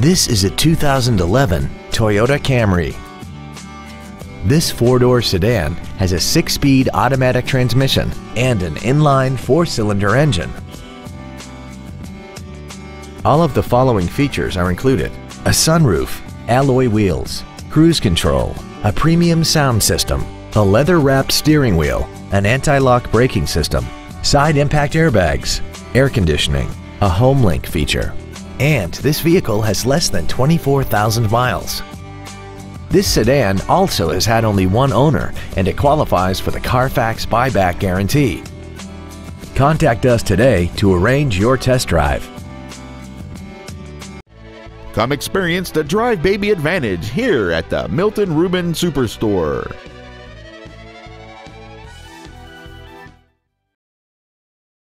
This is a 2011 Toyota Camry. This four-door sedan has a six-speed automatic transmission and an inline four-cylinder engine. All of the following features are included. A sunroof, alloy wheels, cruise control, a premium sound system, a leather-wrapped steering wheel, an anti-lock braking system, side impact airbags, air conditioning, a HomeLink feature, and this vehicle has less than 24,000 miles. This sedan also has had only one owner and it qualifies for the Carfax buyback guarantee. Contact us today to arrange your test drive. Come experience the Drive Baby Advantage here at the Milton Ruben Superstore.